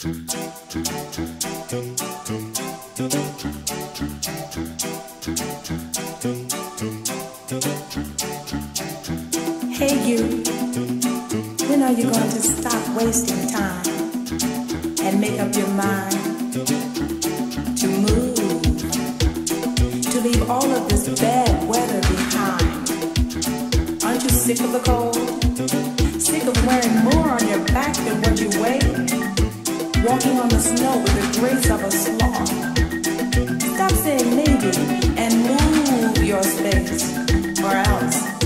Hey you, when are you going to stop wasting time and make up your mind to move, to leave all of this bad weather behind? Aren't you sick of the cold? Walking on the snow with the grace of a sloth? Stop saying maybe and move your space, or else